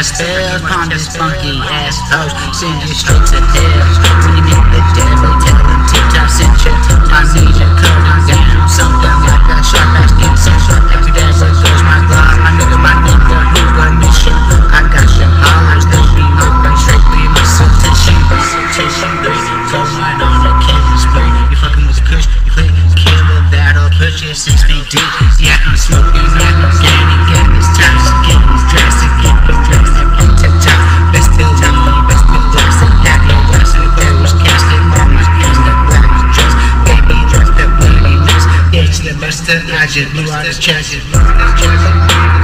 cast spells. Pond this funky ass host. Send you straight to hell. When you meet the devil, tell him tip top sent you. I need you cutting down. Something like a sharp ass insect. Every day goes my glide. My nigga, my nigga, who gon' miss you? I got your hollers. They be moving strictly missile tissue. Tissue, going on a killing spree. You fucking with the kush, you click, kill a that'll put you six feet deep. Mr. just blew are the champion.